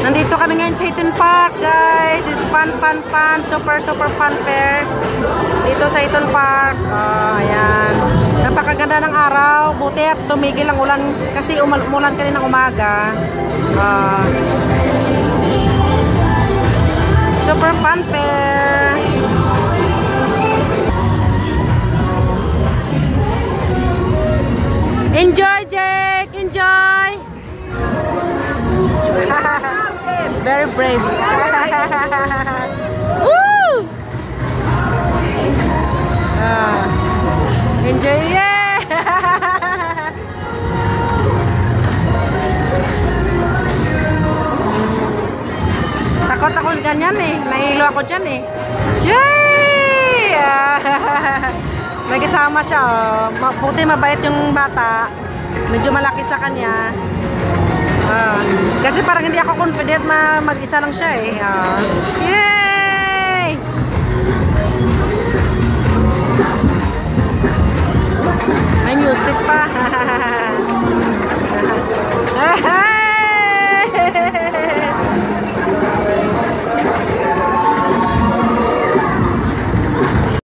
Nandito kami ngayon sa Hiton Park, guys. It's fun, fun, fun. Super, super fun fair. Dito sa Hiton Park. Ah, ayan. Napakaganda ng araw. Buti at tumigil ang ulan kasi umulan kanina umaga. Ah. super fun fair. Enjoy, Jake! Very brave. Woo! Ah. enjoy, yeah! Takot ako ganyan eh. Nahilo ako dyan eh. Yay! May kasama siya oh. Buti mabait yung bata. Medyo malaki sa kanya. Ah, kasi parang hindi ako confident na mag-isa lang siya eh. Ah. Yay! May music pa.